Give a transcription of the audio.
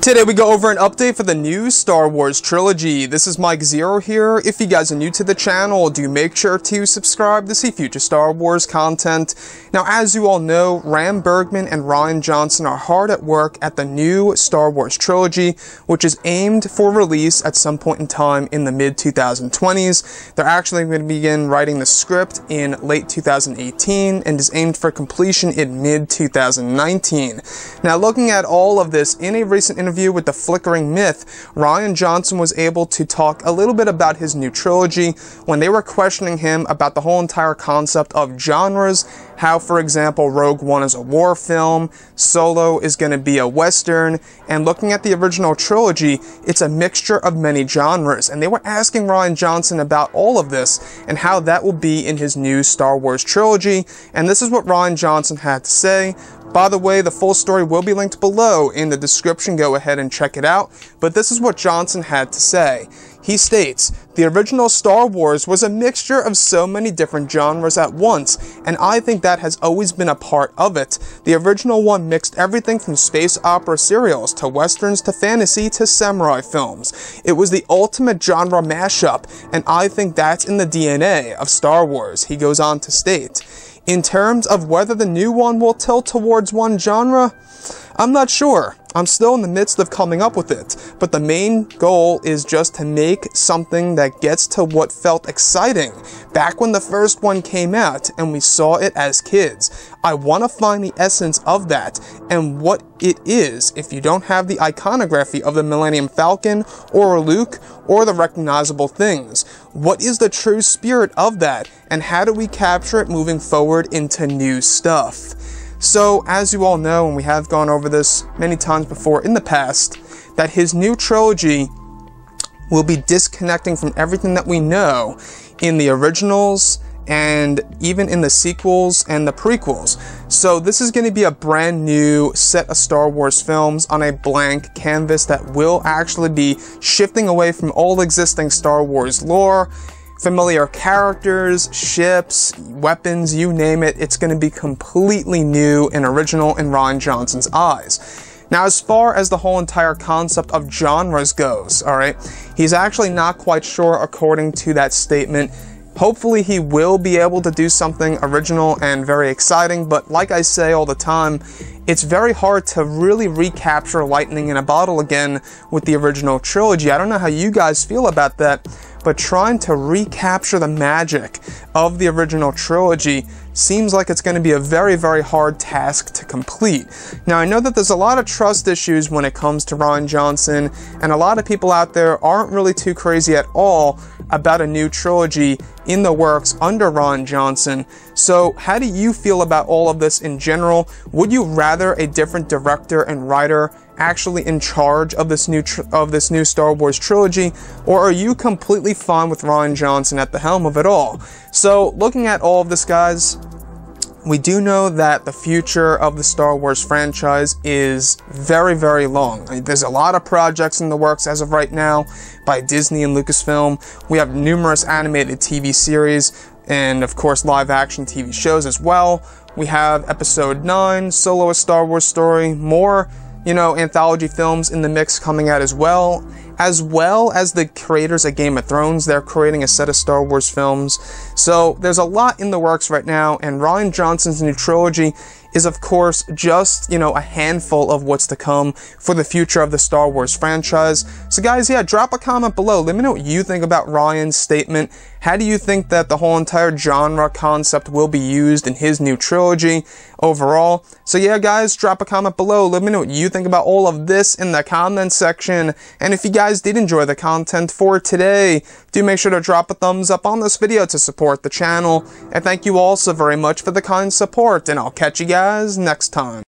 Today we go over an update for the new Star Wars trilogy. This is Mike Zeroh here. If you guys are new to the channel, do make sure to subscribe to see future Star Wars content. Now as you all know, Ram Bergman and Rian Johnson are hard at work at the new Star Wars trilogy, which is aimed for release at some point in time in the mid-2020s. They're actually going to begin writing the script in late 2018 and is aimed for completion in mid-2019. Now looking at all of this in a recent interview with the Flickering Myth, Rian Johnson was able to talk a little bit about his new trilogy when they were questioning him about the whole entire concept of genres, how, for example, Rogue One is a war film, Solo is going to be a Western, and looking at the original trilogy, it's a mixture of many genres. And they were asking Rian Johnson about all of this and how that will be in his new Star Wars trilogy. And this is what Rian Johnson had to say. By the way, the full story will be linked below in the description. Go ahead and check it out. But this is what Johnson had to say. He states, the original Star Wars was a mixture of so many different genres at once, and I think that has always been a part of it. The original one mixed everything from space opera serials to westerns to fantasy to samurai films. It was the ultimate genre mashup, and I think that's in the DNA of Star Wars, he goes on to state. In terms of whether the new one will tilt towards one genre, I'm not sure. I'm still in the midst of coming up with it, but the main goal is just to make something that gets to what felt exciting back when the first one came out and we saw it as kids. I want to find the essence of that and what it is if you don't have the iconography of the Millennium Falcon or Luke or the recognizable things. What is the true spirit of that and how do we capture it moving forward into new stuff? So, as you all know, and we have gone over this many times before in the past, that his new trilogy will be disconnecting from everything that we know in the originals and even in the sequels and the prequels. So this is going to be a brand new set of Star Wars films on a blank canvas that will actually be shifting away from all existing Star Wars lore familiar characters, ships, weapons, you name it, it's going to be completely new and original in Rian Johnson's eyes. Now, as far as the whole entire concept of genres goes, alright, he's actually not quite sure according to that statement. Hopefully he will be able to do something original and very exciting, but like I say all the time, it's very hard to really recapture lightning in a bottle again with the original trilogy. I don't know how you guys feel about that, but trying to recapture the magic of the original trilogy seems like it's going to be a very, very hard task to complete. Now, I know that there's a lot of trust issues when it comes to Rian Johnson, and a lot of people out there aren't really too crazy at all about a new trilogy in the works under Rian Johnson. So, how do you feel about all of this in general? Would you rather a different director and writer actually in charge of this new of this new Star Wars trilogy, or are you completely fine with Rian Johnson at the helm of it all? So, looking at all of this, guys, we do know that the future of the Star Wars franchise is very, very long. There's a lot of projects in the works as of right now by Disney and Lucasfilm. We have numerous animated TV series and, of course, live action TV shows as well. We have Episode 9, Solo a Star Wars Story, more you know, anthology films in the mix coming out as well, as well as the creators of Game of Thrones. They're creating a set of Star Wars films. So there's a lot in the works right now, and Rian Johnson's new trilogy is of course just, you know, a handful of what's to come for the future of the Star Wars franchise. So guys, yeah, drop a comment below. Let me know what you think about Rian's statement. How do you think that the whole entire genre concept will be used in his new trilogy overall? So yeah, guys, drop a comment below. Let me know what you think about all of this in the comment section. And if you guys did enjoy the content for today, do make sure to drop a thumbs up on this video to support the channel. And thank you all so very much for the kind support, and I'll catch you guys next time.